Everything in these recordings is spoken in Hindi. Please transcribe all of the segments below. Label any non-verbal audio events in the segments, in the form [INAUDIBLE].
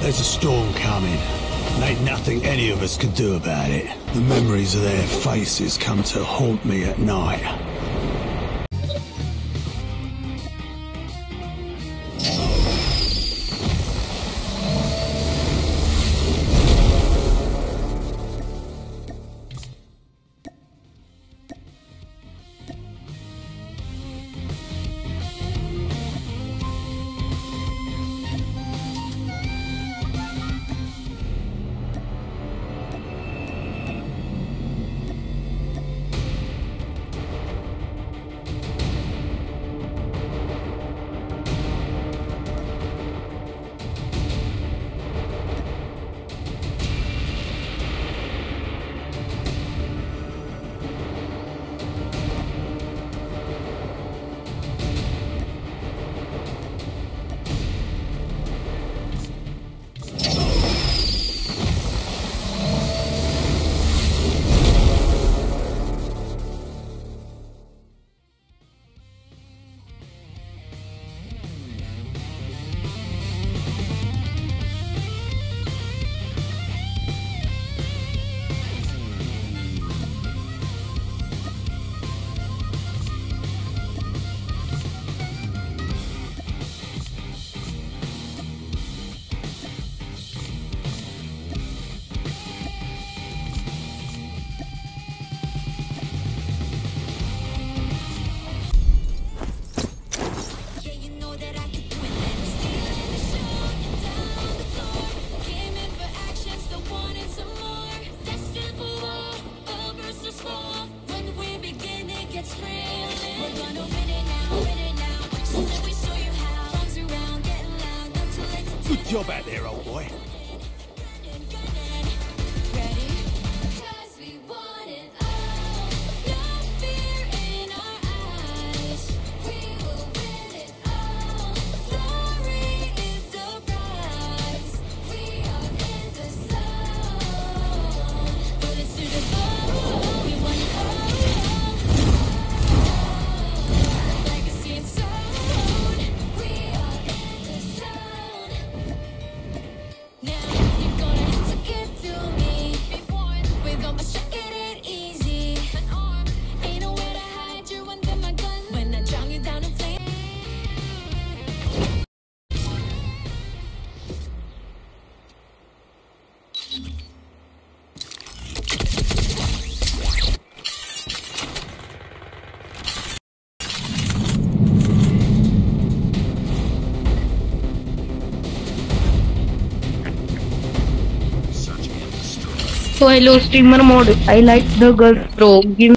There's a storm coming. Ain't nothing any of us could do about it. The memories of their faces come to haunt me at night. You're bad, there, old boy. So I lost streamer mode. I like the girl pro. Give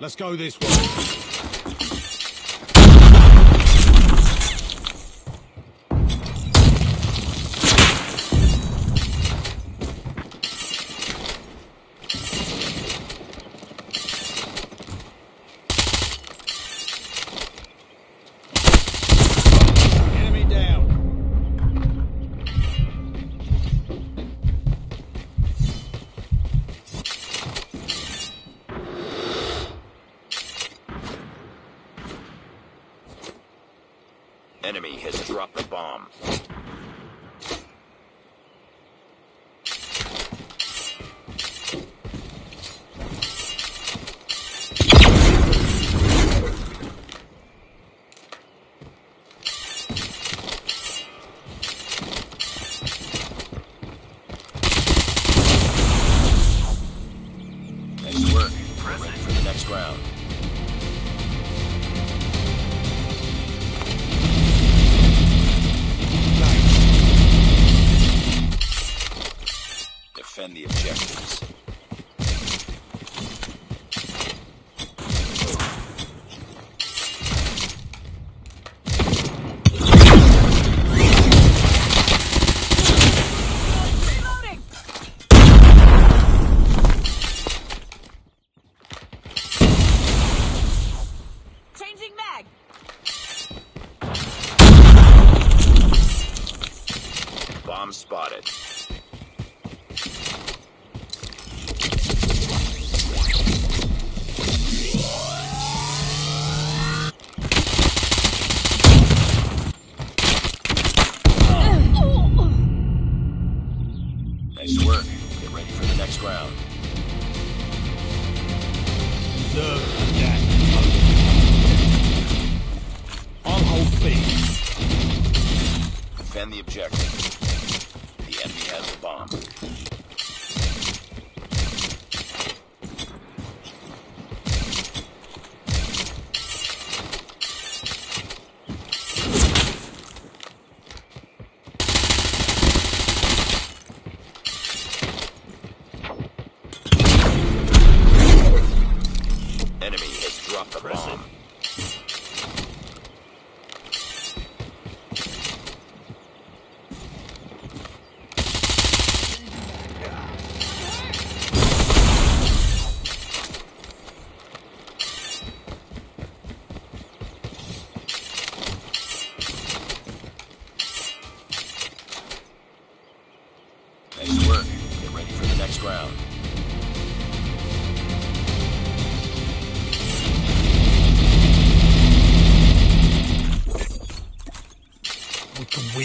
Let's go this way. Defend the objective. The enemy has the bomb.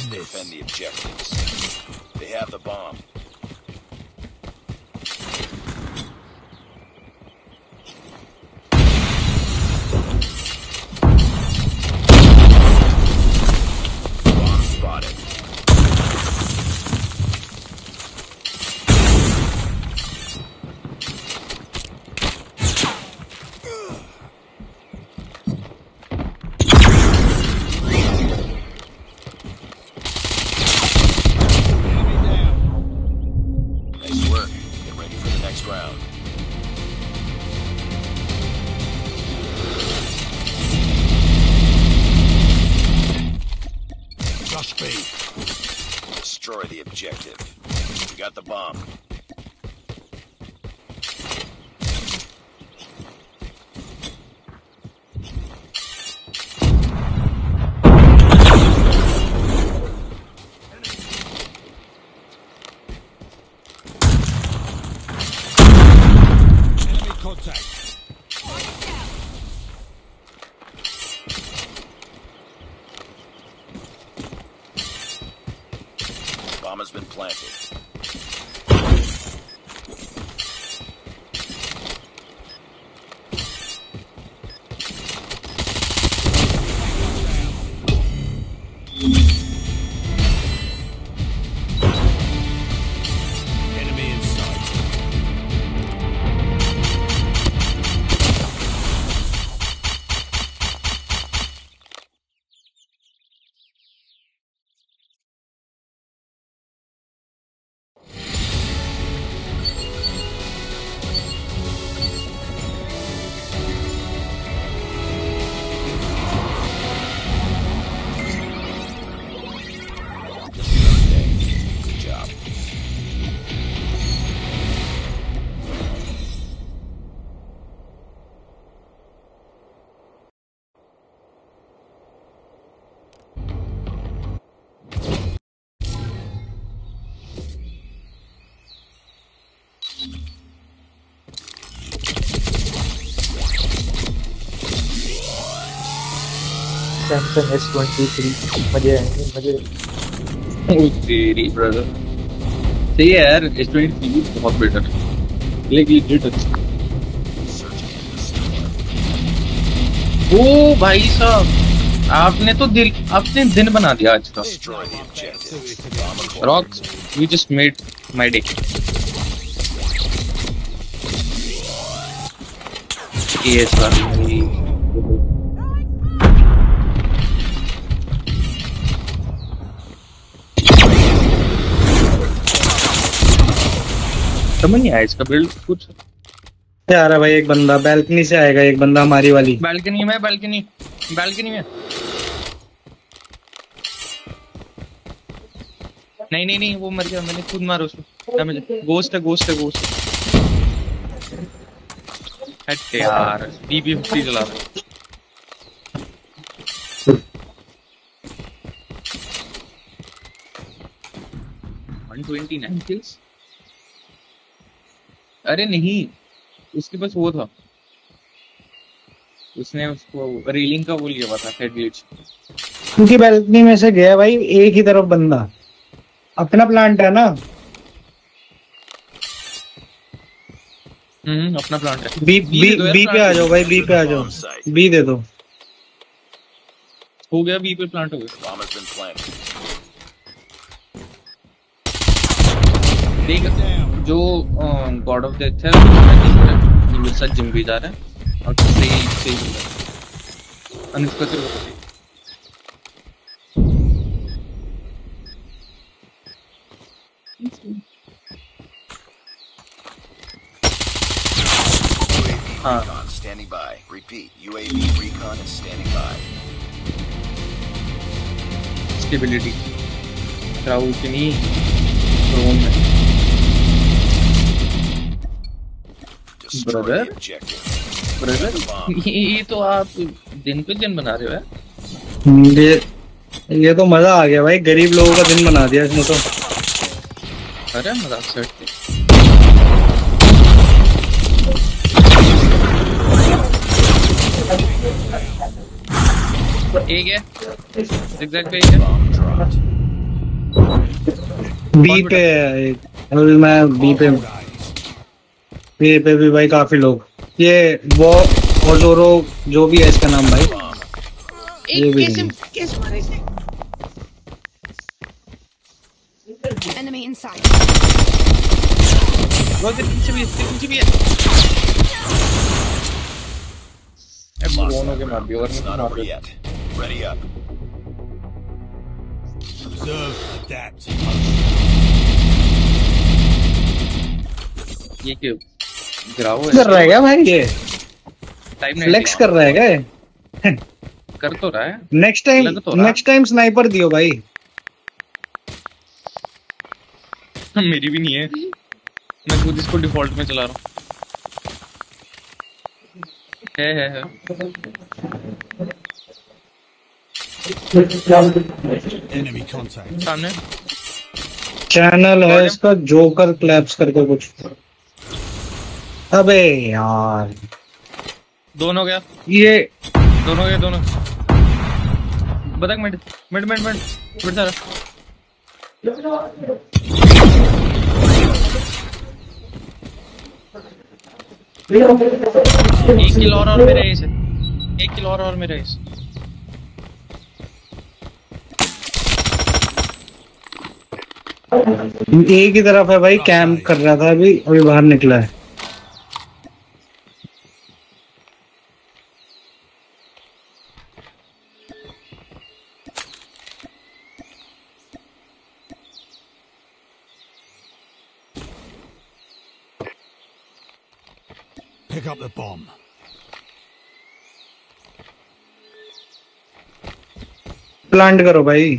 Win this. Defend the objectives. They have the bomb. Bomb Destroy the objective. We got the bomb. Samsung S मज़े आएँगे मज़े तेरी ब्रदर सही है यार एस ट्वेंटी थ्री बहुत बेटर लेकिन in the store. ओ भाई साहब, आपने तो दिल, आपने दिन बना दिया आज का. Rocks you just made my day ये सारी समझ नहीं आया इसका बिल्ड कुछ। आ रहा भाई एक बंदा? बैल्कनी से आएगा एक बंदा हमारी वाली। बालकनी में बालकनी बालकनी में। नहीं नहीं नहीं वो मर गया। मैंने खुद मारा उसको। डैमेज गोस्ट है गोस्ट है गोस्ट हट यार बीबी फिफ्टी चला रहा है। 129 kills अरे नहीं उसके पास वो था। उसने उसको रेलिंग का वो लिया हुआ था हेड ग्लिच क्योंकि बैल्कनी में से गया भाई एक ही तरफ़ बंदा। अपना प्लांट है ना? हम्म अपना प्लांट है। बी बी बी पे आ जाओ भाई बी पे आ जाओ। बी दे दो। हो गया बी पे प्लांट हो गया। देख जो गॉड ऑफ़ डेथ है वो मेरे साथ जिम भी जा रहा है। और सही सही अनुष्का पता ही। standing by. Repeat, UAV recon is standing by. Rahul की नहीं ड्रोन में Objective. ब्रदर ये [LAUGHS] ये तो आप दिन पे दिन बना रहे हो यार। ये ये तो मज़ा आ गया भाई गरीब लोगों का दिन बना दिया इसने तो। अरे मज़ाक से हटके एक है। एग्जैक्ट पे एक है। बी पे है मैं बी पे बी पे भी भाई काफ़ी लोग ये वो ओजोरो जो भी है इसका नाम भाई ये भी। Enemy inside. वो तेरे पीछे भी है पीछे भी है होके मार दिया और नहीं not मार over दिया yet. Ready up. Observe, adapt. ये क्यों गिराओ कर रहा है क्या भाई ये टाइम फ्लेक्स कर रहा है क्या कर तो रहा है। Next time. Next time sniper दियो भाई। मेरी भी नहीं है। मैं खुद इसको डिफ़ॉल्ट में चला रहा हूँ। है है है। सामने। चैनल है इसका जोकर क्लैप्स करके कुछ। अबे यार। दोनों गया। ये दोनों गए दोनों। बता mid mid mid mid mid सारा एक किल और और मेरा एस एक किल और और मेरा एस एक ही तरफ़ है भाई कैंप कर रहा था अभी अभी बाहर निकला है Pick up the bomb. Plant करो भाई।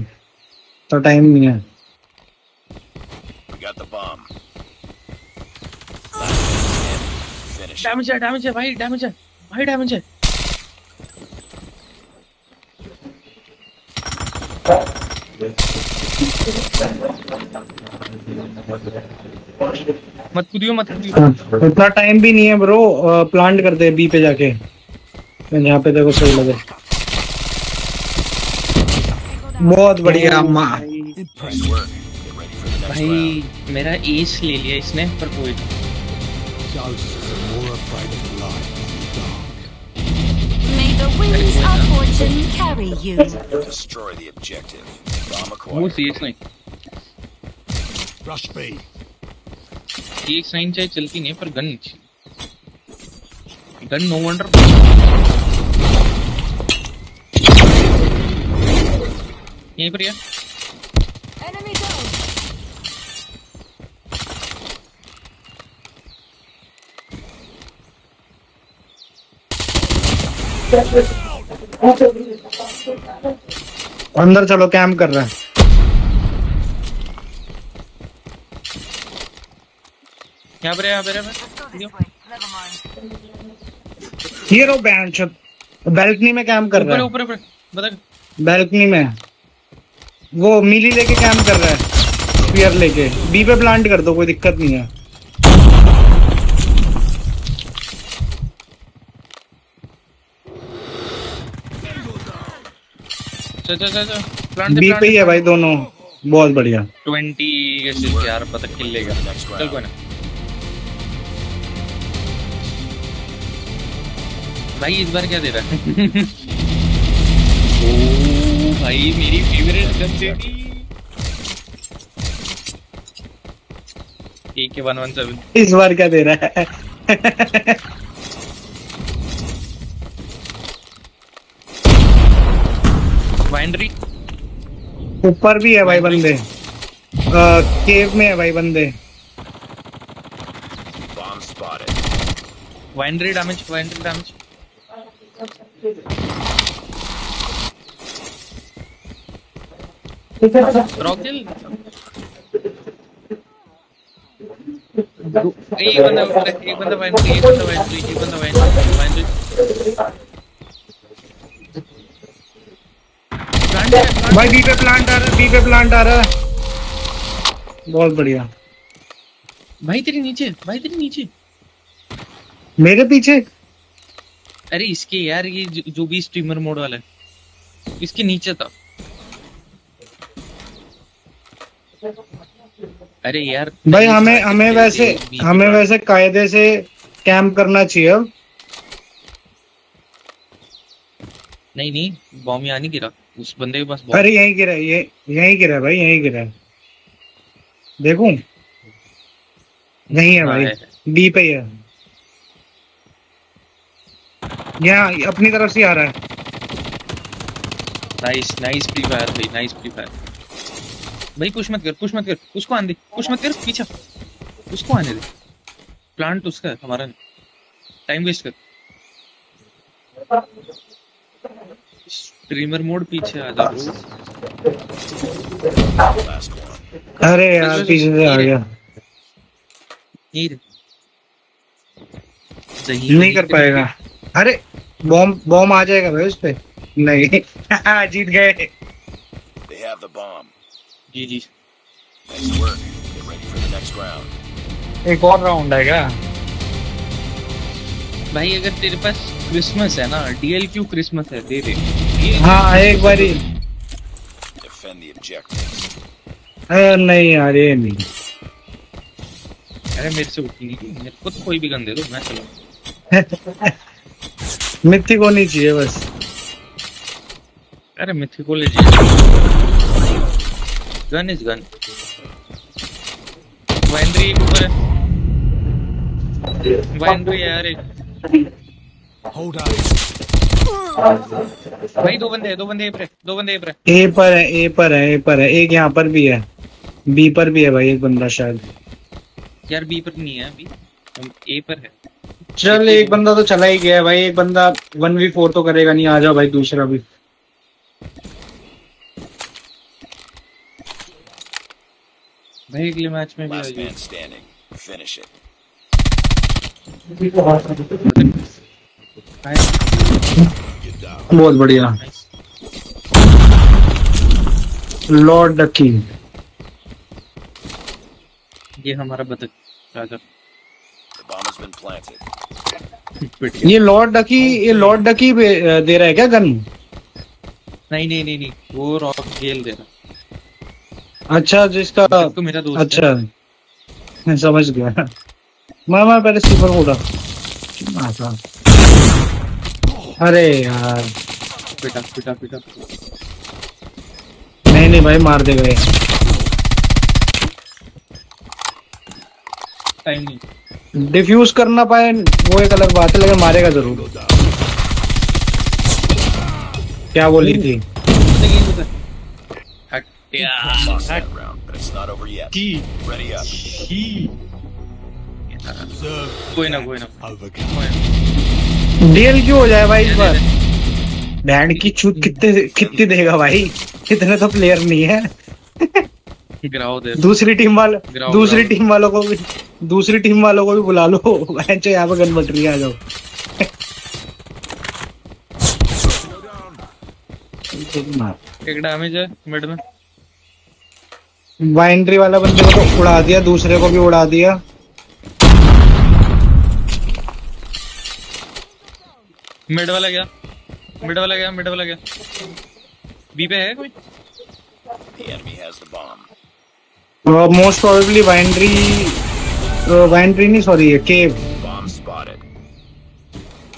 तो टाइम नहीं है. डैमेज है डैमेज है भाई डैमेज है। भाई डैमेज है। मत कूदियो मत कूदियो। इतना टाइम भी नहीं है ब्रो प्लांट कर दे बी पे जाके। यहाँ पे देखो सही लगे बहुत बढ़िया माँ Nice work. Get ready for बहुत बढ़िया अम्मा भाई मेरा ईस ले लिया इसने पर कोई चलती नहीं पर गन गन नो वंडर यहीं पर यार down. अंदर चलो कैंप कर रहा है। यहाँ पर यहाँ पर। ये रो बैंच बैल्कनी में कैंप कर रहा है। ऊपर ऊपर। बता। बैल्कनी में। वो मिली लेके कैंप कर रहा है। स्पीयर लेके। बी पे प्लांट कर दो कोई दिक्कत नहीं है। चल चल चल बी पे ही है भाई दोनों। बहुत बढ़िया। 20 यार पता किल लेगा। चल कोई ना। भाई इस बार क्या दे रहा है? [LAUGHS] ओ भाई मेरी दे दी AK 117 इस बार क्या दे रहा है? वाइनरी ऊपर भी है भाई बंदे। आ, केव में है भाई बंदे। Bomb spotted. Winery damage winery damage एक बंदा है, एक बंदा वाइनरी एक बंदा वाइनरी एक बंदा वाइनरी वाइनरी प्लांट प्लांट भाई बी पे प्लांट आ रहा है बी पे प्लांट आ रहा है। बहुत बढ़िया। भाई तेरे नीचे भाई तेरे नीचे। मेरे पीछे? अरे इसके यार ये जो, जो भी स्ट्रीमर मोड वाला है इसके नीचे था। अरे यार भाई हमें हमें वैसे हमें वैसे कायदे से कैंप करना चाहिए। अब नहीं नहीं बॉम्ब यहाँ नहीं गिरा। उस बंदे के पास अरे यहीं गिरा ये यहीं गिरा भाई यहीं गिरा। है देखूँ? यहीं है हाँ, भाई। बी पे है यहाँ अपनी तरफ़ से आ रहा है। नाइस नाइस फ्री फायर भाई नाइस फ्री फायर भाई पुश मत कर पुश मत कर। उसको आने दे। पुश मत कर पीछे। उसको आने दे। प्लांट उसका है हमारा नहीं। टाइम वेस्ट कर। स्ट्रीमर मोड पीछे आ जा। अरे यार पीछे से आ गया। नहीं नहीं कर पाएगा। अरे बॉम्ब बॉम्ब आ जाएगा भाई उस पे। नहीं। [LAUGHS] जीत गए। They have the bomb. जी जी. एक और राउंड है क्या? भाई अगर तेरे पास क्रिसमस है ना डीएल क्यू क्रिसमस है दे दे। हाँ एक बारी. अरे नहीं यार ये नहीं। अरे मेरे से उठी नहीं। मेरे को तो कोई भी गन दे दो मैं चला [LAUGHS] मिथी को नहीं चाहिए बस। अरे मिथी को ले जाइए। Gun is gonna. वाइनरी एक ऊपर है। वाइनरी यार एक। Hold on. भाई दो बंदे दो बंदे ए पर है, दो बंदे ए पर है। ए पर है ए पर है ए पर है। एक यहाँ पर भी है। बी पर भी है भाई एक बंदा शायद। यार बी पर नहीं है अभी ए पर है। चल एक बंदा तो चला ही गया है भाई। एक बंदा वन वी फोर तो करेगा नहीं। आ जाओ भाई दूसरा भी। भाई अगले मैच में भी आ man standing. Finish it. बहुत बढ़िया। लॉर्ड द किंग ये हमारा बतख राजा। ये लॉर्ड डकी ये लॉर्ड डकी दे रहा है क्या गन? नहीं नहीं नहीं नहीं वो रॉक गेल दे रहा अच्छा जिसका तो मेरा दोस्त अच्छा। मैं समझ गया। मैं मैं पहले बोला अच्छा अरे यार। पिटा पिटा पिटा। नहीं नहीं भाई मार दे गए। टाइम नहीं। डिफ्यूज कर ना पाए वो एक अलग बात है लेकिन मारेगा ज़रूर। क्या बोली थी? Hatia Lost that round, but it's not over yet. Ready up. कोई ना ना। डीएल क्यों हो जाए भाई इस बार। बैंड की छूट कितने कितनी देगा भाई? इतने तो प्लेयर नहीं है। दूसरी टीम वाले दूसरी टीम वालों को भी दूसरी टीम वालों को भी बुला लो। बेंचो यहाँ पे गन बट रही है, आ जाओ। एक डैमेज है मिड में। बाइंड्री वाला बंदे को तो उड़ा दिया दूसरे को भी उड़ा दिया। मिड वाला गया। मिड वाला गया मिड वाला गया। बी पे है कोई. मोस्ट प्रोबेबली बाइंड्री बाइंड्री नहीं सॉरी केव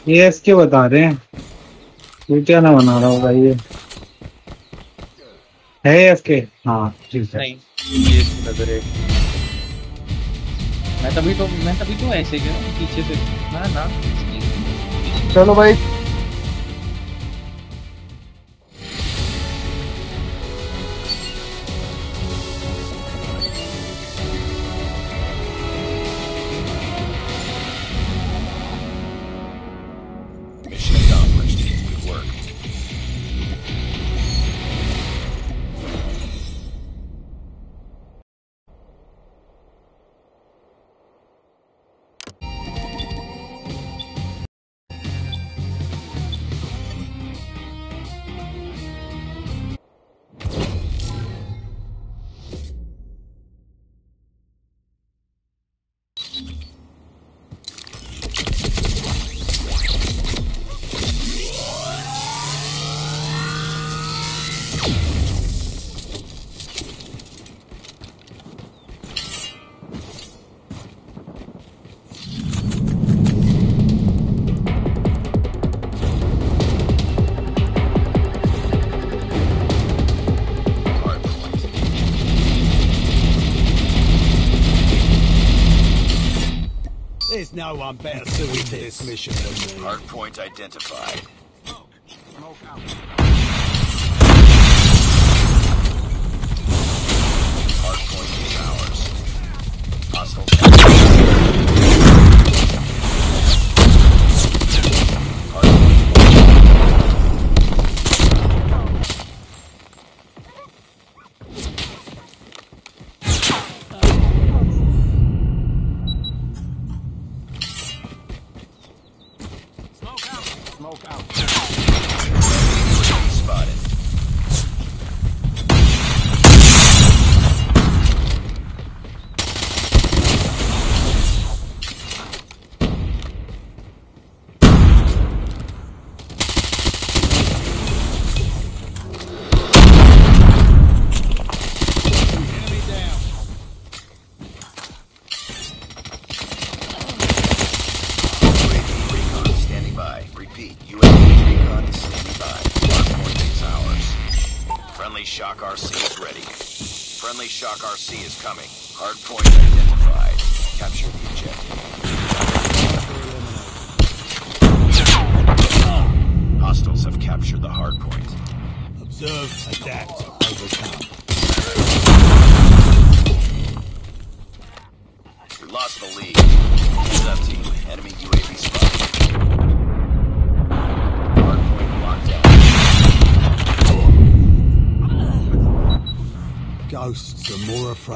ये इसके बता रहे हैं। ये क्या ना बना रहा होगा ये। है एफ़ के हाँ ठीक है। मैं तभी तो मैं तभी तो ऐसे गया पीछे से ना ना चलो भाई। Now I'm better suited to this mission than you. Hardpoint identified. Smoke. Smoke. Hardpoint is ours. Hostile. Shock RC is coming. Hardpoint identified.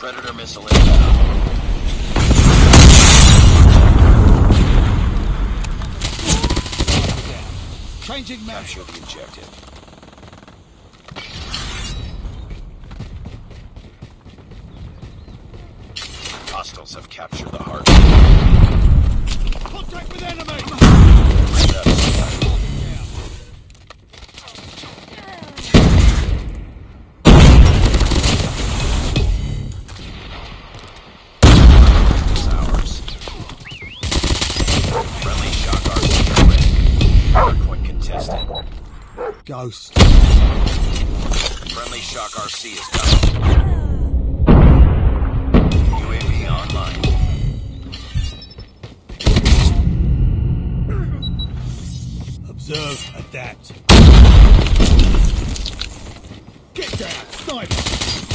Predator missile inbound. Uh, Changing map. Capture the objective. Hostiles have captured the heart. Observe, adapt. Get down, sniper!